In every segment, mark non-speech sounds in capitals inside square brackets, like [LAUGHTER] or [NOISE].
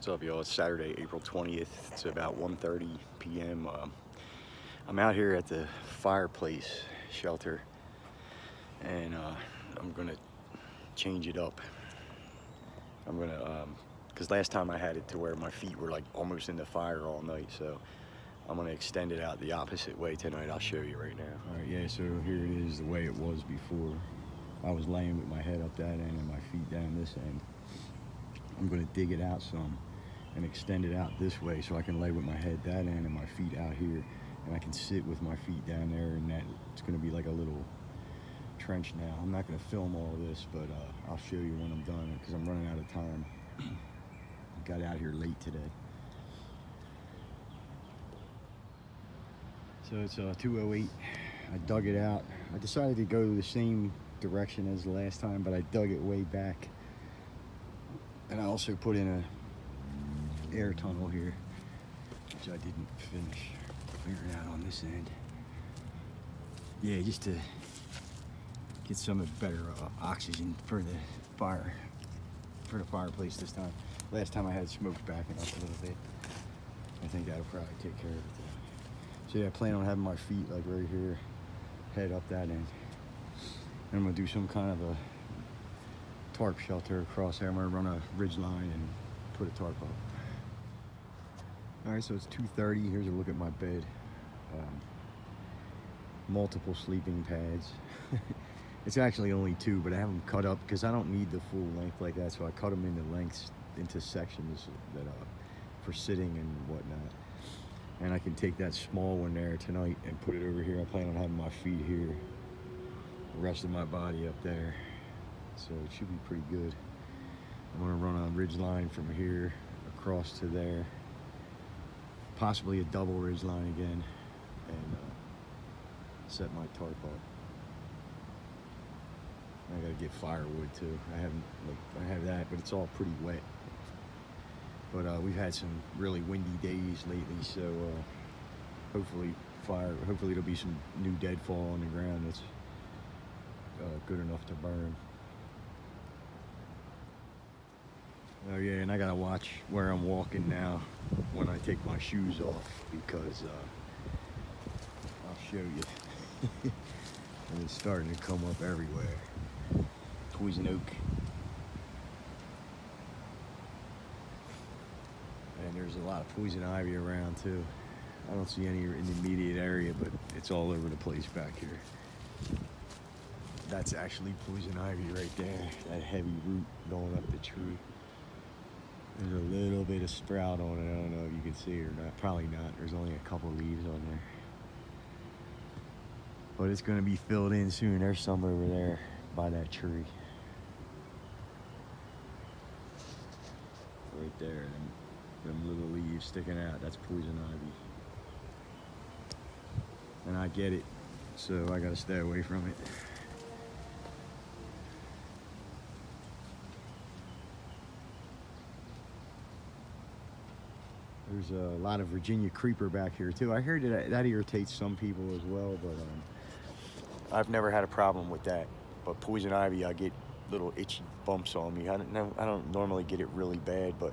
What's up, y'all? It's Saturday, April 20th. It's about 1.30 p.m. Um, I'm out here at the fireplace shelter, and uh, I'm gonna change it up. I'm gonna, um, cause last time I had it to where my feet were like almost in the fire all night, so I'm gonna extend it out the opposite way tonight. I'll show you right now. All right, yeah, so here it is the way it was before. I was laying with my head up that end and my feet down this end. I'm gonna dig it out some and extend it out this way so I can lay with my head that end and my feet out here and I can sit with my feet down there and that it's gonna be like a little trench now. I'm not gonna film all this but uh, I'll show you when I'm done because I'm running out of time. I [CLEARS THROAT] got out here late today. So it's uh, 208. I dug it out. I decided to go the same direction as last time but I dug it way back and I also put in a air tunnel here, which I didn't finish figuring out on this end. Yeah, just to get some better uh, oxygen for the fire, for the fireplace this time. Last time I had smoke backing up a little bit. I think that'll probably take care of it. Though. So yeah, I plan on having my feet like right here, head up that end. And I'm gonna do some kind of a tarp shelter across there. I'm gonna run a ridge line and put a tarp up. All right, so it's 2.30. Here's a look at my bed. Um, multiple sleeping pads. [LAUGHS] it's actually only two, but I have them cut up because I don't need the full length like that. So I cut them into lengths, into sections that uh, for sitting and whatnot. And I can take that small one there tonight and put it over here. I plan on having my feet here, the rest of my body up there. So it should be pretty good. I'm gonna run a ridge line from here across to there possibly a double ridge line again and uh, set my tarp up. I gotta get firewood too. I haven't, like, I have that, but it's all pretty wet. But uh, we've had some really windy days lately, so uh, hopefully fire, hopefully there'll be some new deadfall on the ground that's uh, good enough to burn. Oh yeah, and I gotta watch where I'm walking now when I take my shoes off because uh, I'll show you. [LAUGHS] and it's starting to come up everywhere. Poison oak. And there's a lot of poison ivy around too. I don't see any in the immediate area, but it's all over the place back here. That's actually poison ivy right there. That heavy root going up the tree. There's a little bit of sprout on it. I don't know if you can see it or not. Probably not. There's only a couple leaves on there. But it's going to be filled in soon. There's some over there by that tree. Right there. Them, them little leaves sticking out. That's poison ivy. And I get it. So I got to stay away from it. There's a lot of Virginia creeper back here too. I heard that that irritates some people as well, but um, I've never had a problem with that. But poison ivy, I get little itchy bumps on me. I don't. I don't normally get it really bad, but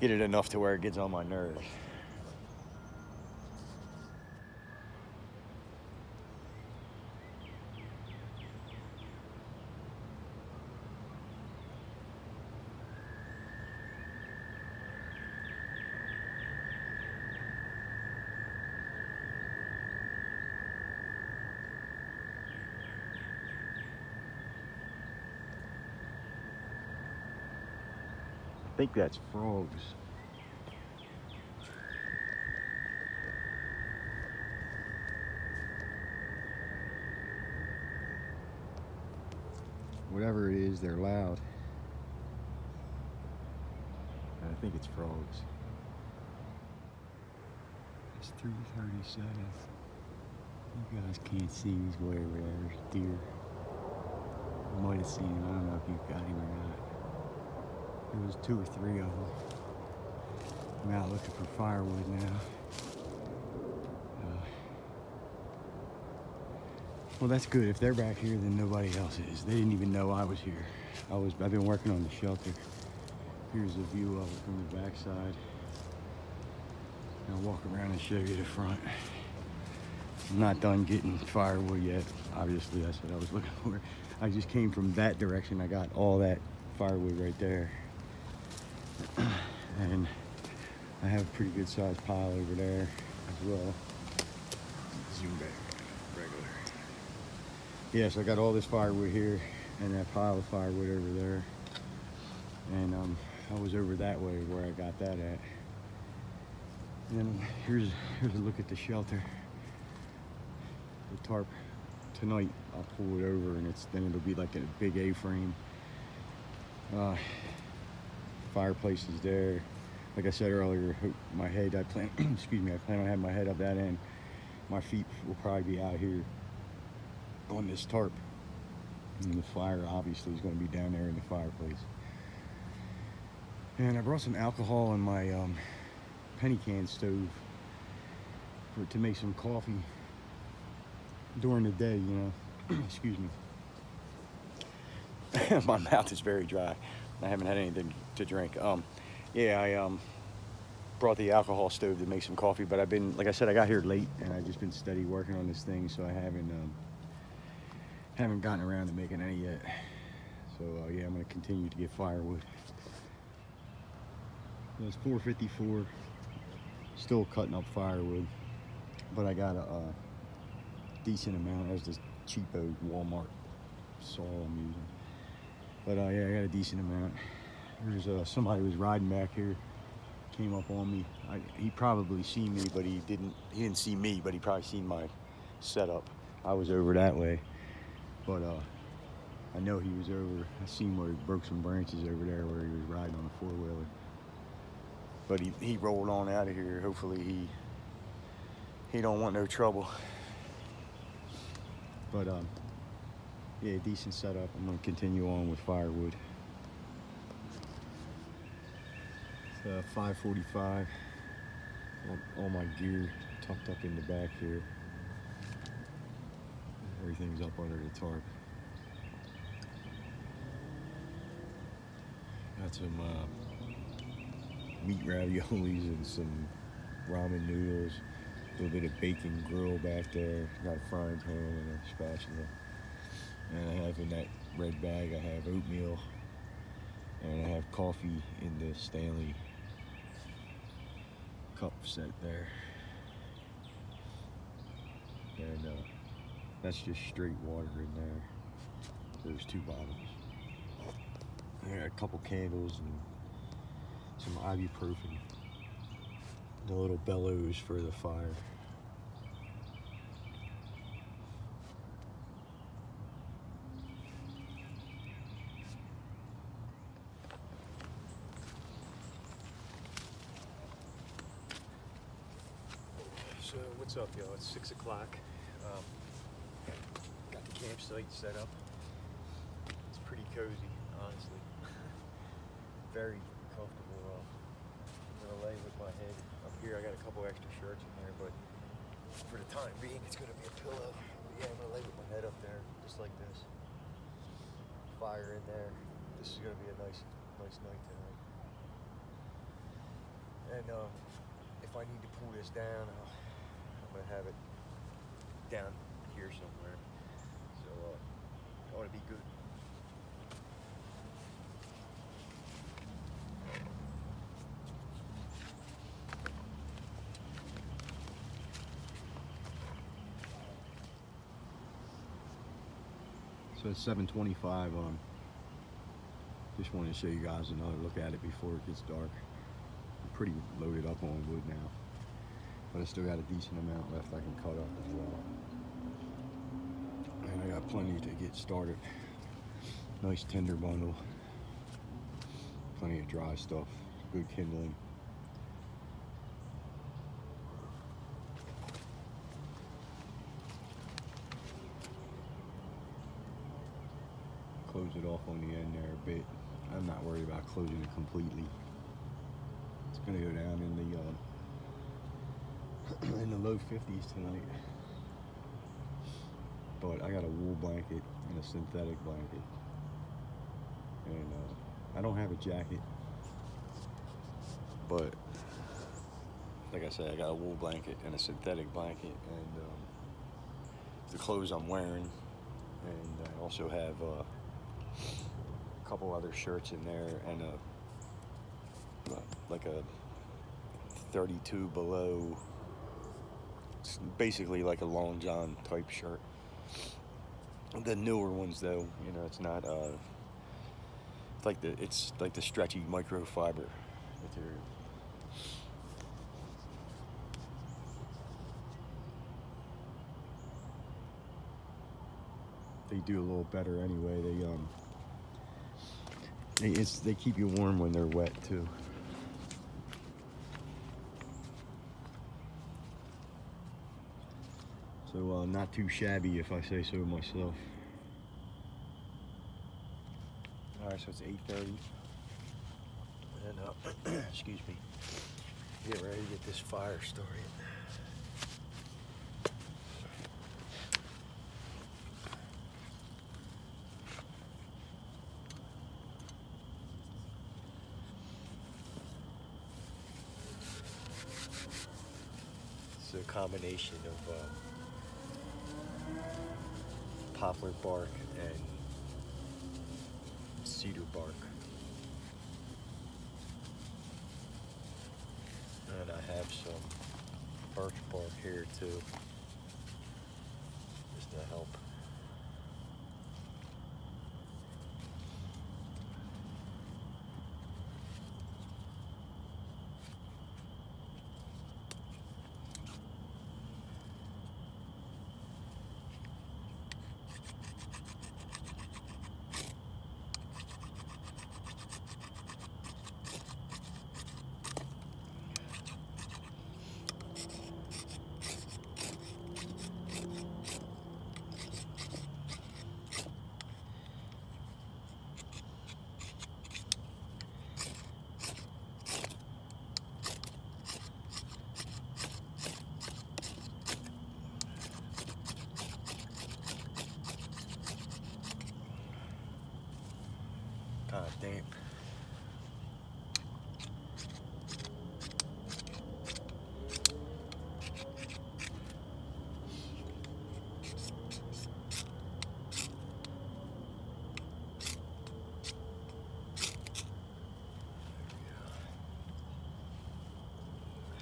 get it enough to where it gets on my nerves. Think that's frogs. Whatever it is, they're loud. I think it's frogs. It's 337. You guys can't see he's way over there. There's deer. I might have seen him. I don't know if you've got him or not. There was two or three of them. I'm out looking for firewood now. Uh, well, that's good. If they're back here, then nobody else is. They didn't even know I was here. I was. I've been working on the shelter Here's a view of it from the backside. I'll walk around and show you the front. I'm not done getting firewood yet. Obviously, that's what I was looking [LAUGHS] for. I just came from that direction. I got all that firewood right there. [CLEARS THROAT] and I have a pretty good sized pile over there as well. Zoom back, regular. Yes, I got all this firewood here and that pile of firewood over there. And um, I was over that way where I got that at. And here's here's a look at the shelter. The tarp tonight I'll pull it over and it's then it'll be like a big A-frame. Uh, fireplace is there. Like I said earlier, my head I plan [CLEARS THROAT] excuse me I plan on having my head up that end. My feet will probably be out here on this tarp. And the fire obviously is going to be down there in the fireplace. And I brought some alcohol in my um, penny can stove for to make some coffee during the day, you know. [CLEARS THROAT] Excuse me. [COUGHS] my mouth is very dry. I haven't had anything to drink. Um, yeah, I um, brought the alcohol stove to make some coffee, but I've been, like I said, I got here late and I've just been steady working on this thing, so I haven't um, haven't gotten around to making any yet. So uh, yeah, I'm gonna continue to get firewood. It's 454 still cutting up firewood, but I got a, a decent amount. There's this cheapo Walmart saw I'm using. But uh, yeah, I got a decent amount. There's uh, somebody was riding back here, came up on me. I, he probably seen me, but he didn't. He didn't see me, but he probably seen my setup. I was over that way, but uh, I know he was over. I seen where he broke some branches over there where he was riding on a four wheeler but he, he rolled on out of here. Hopefully he he don't want no trouble. But um, yeah, decent setup. I'm gonna continue on with firewood. It's uh, 5:45. All, my gear tucked up in the back here. Everything's up under the tarp. Got some. Uh, meat raviolis and some ramen noodles. A little bit of bacon grill back there. Got a frying pan and a spatula. And I have in that red bag, I have oatmeal. And I have coffee in the Stanley cup set there. And uh, that's just straight water in there. there's two bottles. I got a couple candles and some ibuprofen, the little bellows for the fire. It's six o'clock. Um, got the campsite set up. It's pretty cozy, honestly. [LAUGHS] Very comfortable. Uh, I'm gonna lay with my head up here. I got a couple extra shirts in there, but for the time being, it's gonna be a pillow. But yeah, I'm gonna lay with my head up there, just like this. Fire in there. This is gonna be a nice, nice night tonight. And uh, if I need to pull this down, uh, I'm gonna have it down here somewhere. So uh, I want to be good. So it's 725 um just wanted to show you guys another look at it before it gets dark. I'm pretty loaded up on wood now. But I still got a decent amount left I can cut up as well. And I got plenty to get started. Nice tender bundle. Plenty of dry stuff. Good kindling. close it off on the end there a bit. I'm not worried about closing it completely. It's gonna go down in the uh, in the low 50s tonight. But I got a wool blanket and a synthetic blanket. And uh, I don't have a jacket. but like I said, I got a wool blanket and a synthetic blanket, and um, the clothes I'm wearing, and I also have uh, a couple other shirts in there, and a like a 32 below. It's basically like a long john type shirt. The newer ones, though, you know, it's not. Uh, it's like the it's like the stretchy microfiber material. They do a little better anyway. They um, they, it's they keep you warm when they're wet too. Uh, not too shabby if I say so myself. All right, so it's 8.30. And, uh, [CLEARS THROAT] excuse me, get ready to get this fire started. It's a combination of uh, poplar bark and cedar bark. And I have some birch bark here too, just to help. God damn.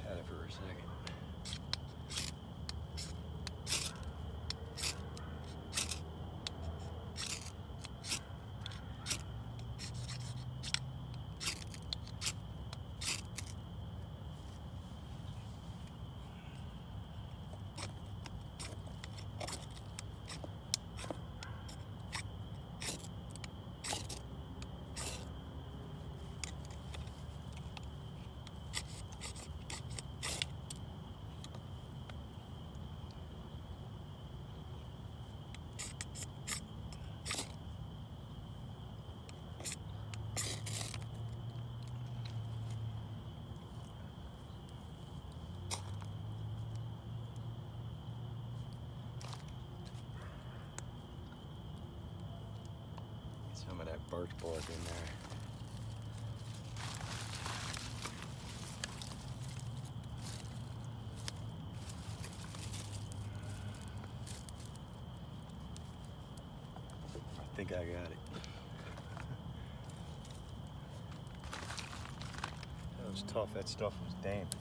Had it for a second. Get some of that birch bark in there. I think I got it. [LAUGHS] That was tough. That stuff was damp.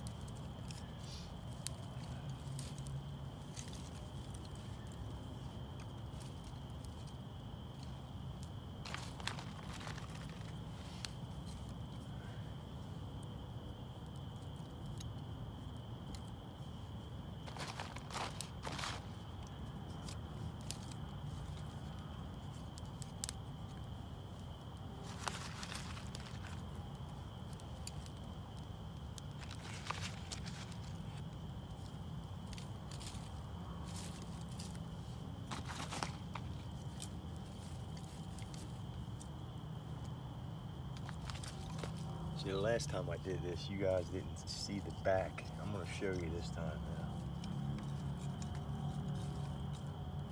The last time I did this, you guys didn't see the back. I'm gonna show you this time now.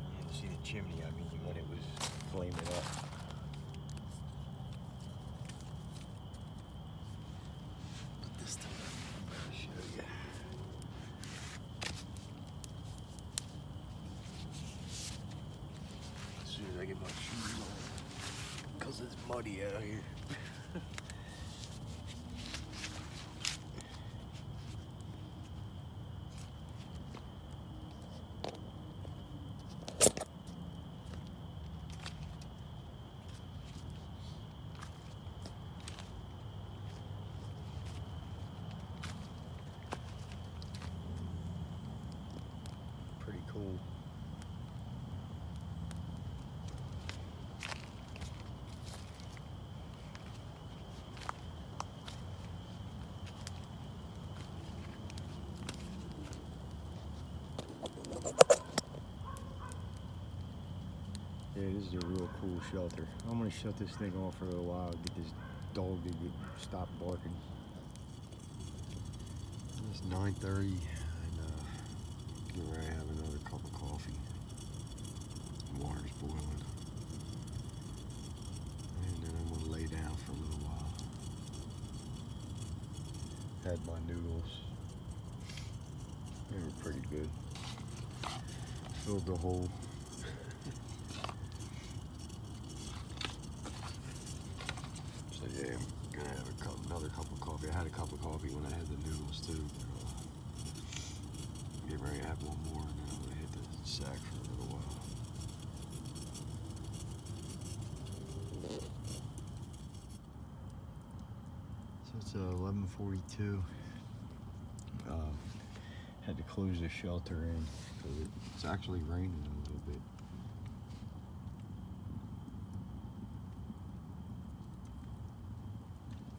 You didn't see the chimney, I mean, when it was flaming up. Put this to muddy out here. Pretty cool. Yeah, this a real cool shelter. I'm gonna shut this thing off for a little while, get this dog to get, stop barking. It's 9.30 and uh, get ready to have another cup of coffee. Water's boiling. And then I'm gonna lay down for a little while. Had my noodles. They were pretty good. Filled the hole. Forty-two um, had to close the shelter in because it's actually raining a little bit.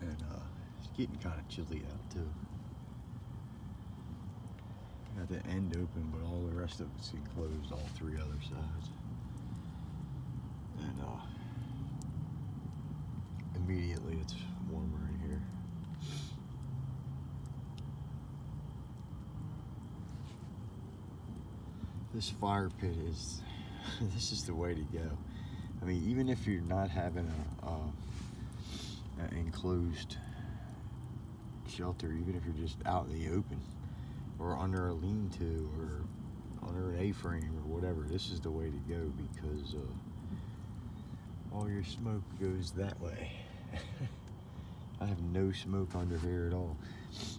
And uh, it's getting kind of chilly out too. Got the end open, but all the rest of it's enclosed, all three other sides. This fire pit is, [LAUGHS] this is the way to go. I mean, even if you're not having a, a uh, enclosed shelter, even if you're just out in the open or under a lean-to or under an A-frame or whatever, this is the way to go because uh, all your smoke goes that way. [LAUGHS] I have no smoke under here at all.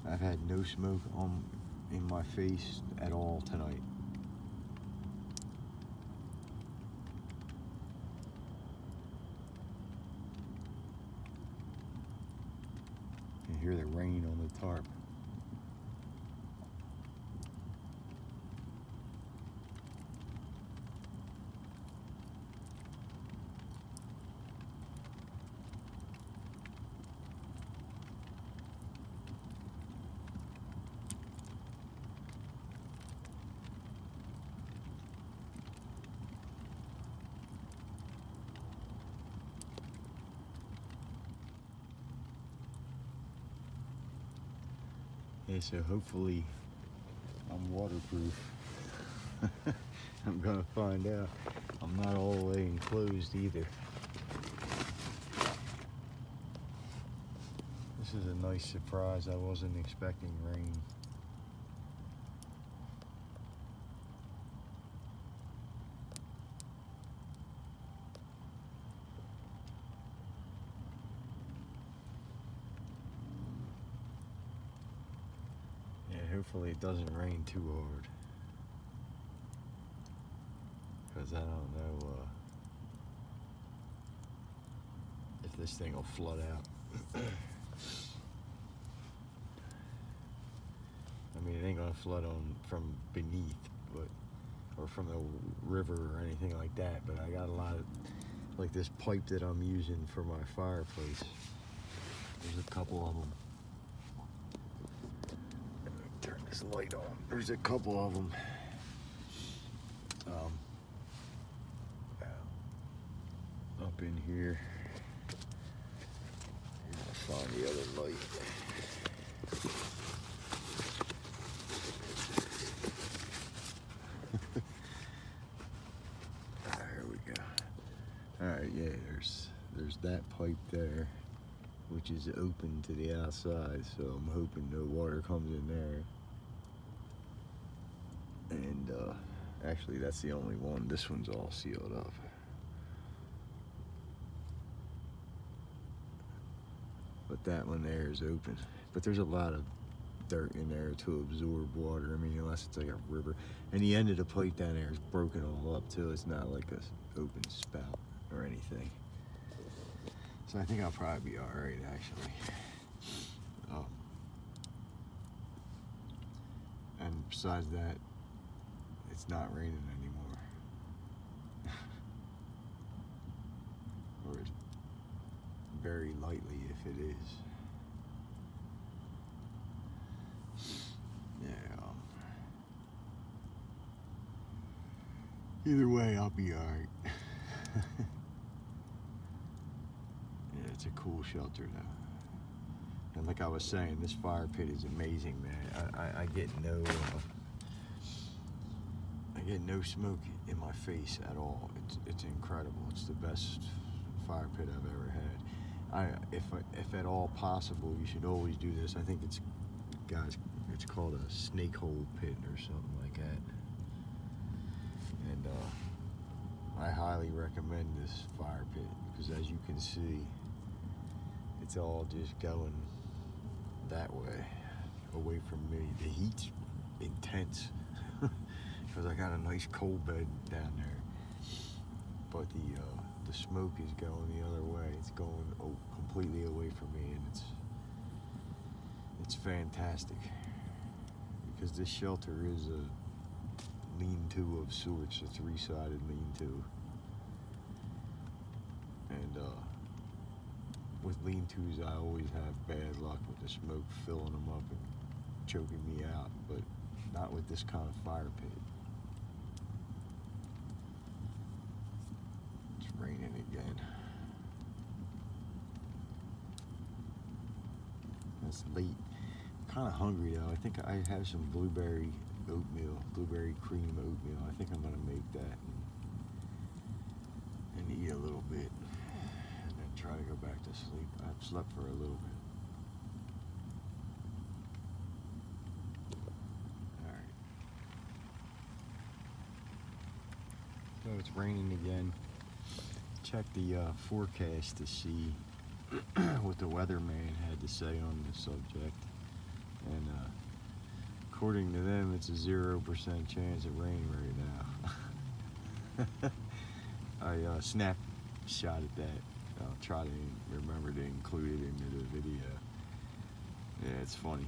I've had no smoke on in my face at all tonight. You hear the rain on the tarp. Yeah, so hopefully I'm waterproof. [LAUGHS] I'm gonna find out. I'm not all the way enclosed either. This is a nice surprise. I wasn't expecting rain. Yeah, hopefully it doesn't rain too hard. Because I don't know uh, if this thing will flood out. [COUGHS] I mean, it ain't gonna flood on from beneath, but or from the river or anything like that. But I got a lot of like this pipe that I'm using for my fireplace. There's a couple of them. Turn this light on. There's a couple of them. Um, up in here. I'll find the other light. [LAUGHS] there we go. All right, yeah. There's there's that pipe there, which is open to the outside. So I'm hoping no water comes in there. And uh, actually, that's the only one. This one's all sealed up. But that one there is open. But there's a lot of dirt in there to absorb water. I mean, unless it's like a river. And the end of the pipe down there is broken all up too. It's not like a open spout or anything. So I think I'll probably be all right actually. Um, and besides that, it's not raining anymore. or very lightly if it is. Yeah. Either way, I'll be alright. [LAUGHS] yeah, it's a cool shelter though. And like I was saying, this fire pit is amazing, man. I, I, I get no, uh, get no smoke in my face at all. It's it's incredible. It's the best fire pit I've ever had. I if if at all possible, you should always do this. I think it's guys, it's called a snake hole pit or something like that. And uh, I highly recommend this fire pit because as you can see, it's all just going that way, away from me. The heat's intense because I got a nice cold bed down there. But the uh, the smoke is going the other way. It's going oh, completely away from me, and it's it's fantastic because this shelter is a lean-to of sorts, a three-sided lean-to, and uh, with lean-tos, I always have bad luck with the smoke filling them up and choking me out, but not with this kind of fire pit. It's raining. It's late. Kind of hungry though. I think I have some blueberry oatmeal, blueberry cream oatmeal. I think I'm gonna make that and, and eat a little bit and then try to go back to sleep. I've slept for a little bit. It's raining again. Check the uh, forecast to see [CLEARS THROAT] what the weatherman had to say on the subject. And uh, according to them, it's a 0% chance of rain right now. [LAUGHS] I uh, snapshot at that. I'll try to remember to include it into the video. Yeah, it's funny.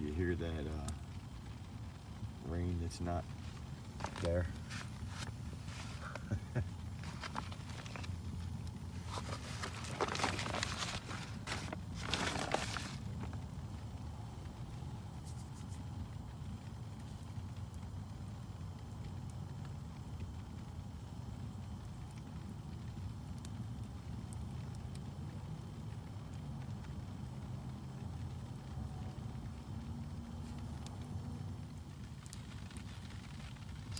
You hear that uh, rain that's not there.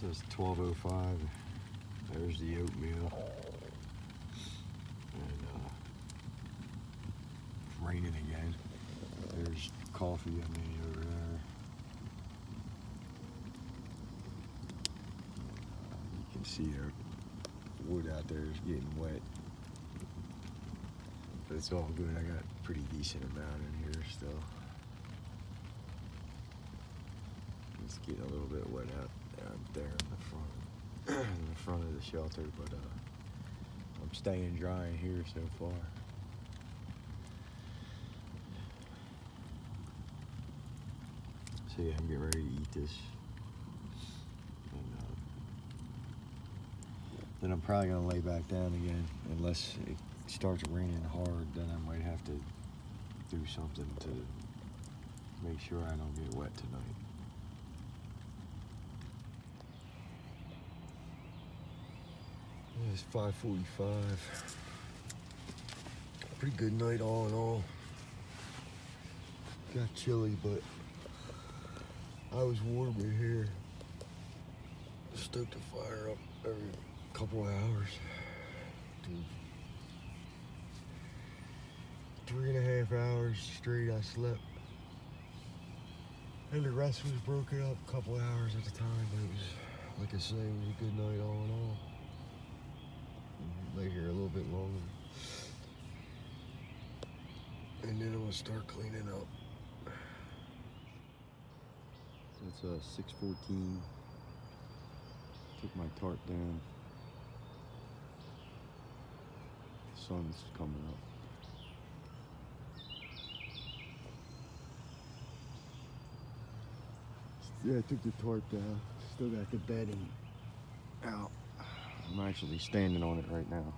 Says 1205. There's the oatmeal. And uh, it's raining again. There's coffee I made over there. You can see the wood out there is getting wet. But it's all good. I got a pretty decent amount in here still. It's getting a little bit wet out there in the front, [CLEARS THROAT] in the front of the shelter, but uh, I'm staying dry in here so far. So yeah, I'm getting ready to eat this. And, uh, then I'm probably gonna lay back down again, unless it starts raining hard. Then I might have to do something to make sure I don't get wet tonight. It's 5.45. Pretty good night all in all. Got chilly, but I was warm in here. Stoke the fire up every couple of hours. Dude. Three and a half hours straight I slept. And the rest was broken up a couple hours at a time, but it was, like I say, it was a good night all in all lay here a little bit longer. and then I'm gonna start cleaning up. So it's uh, 614. Took my tarp down. The Sun's coming up. Yeah, I took the tarp down. Still got the bedding out. I'm actually standing on it right now.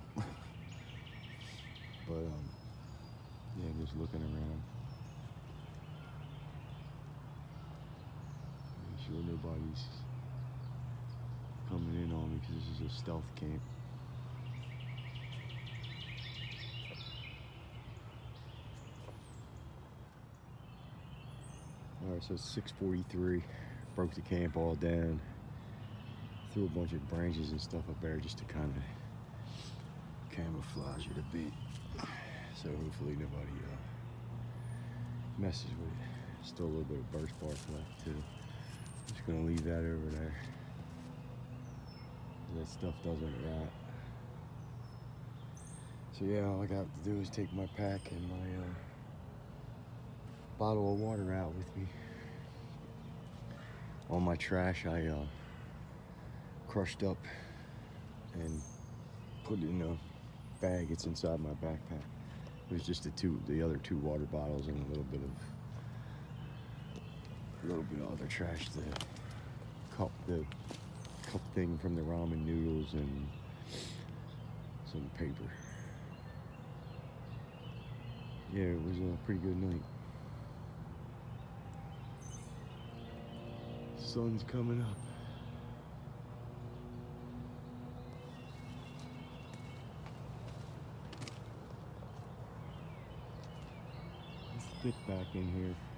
but um, yeah, just looking around. Make sure nobody's coming in on me because this is a stealth camp. Alright, so it's 643. Broke the camp all down. Threw a bunch of branches and stuff up there just to kind of camouflage it a bit. So hopefully nobody uh, messes with it. Still a little bit of birch bark left too. Just gonna leave that over there. That stuff doesn't rot. So yeah, all I got to do is take my pack and my uh, bottle of water out with me. All my trash I uh, crushed up and put it in a bag. It's inside my backpack. It was just the two, the other two water bottles and a little bit of, a little bit of other trash. The cup, the cup thing from the ramen noodles and some paper. Yeah, it was a pretty good night. Sun's coming up. It's thick back in here.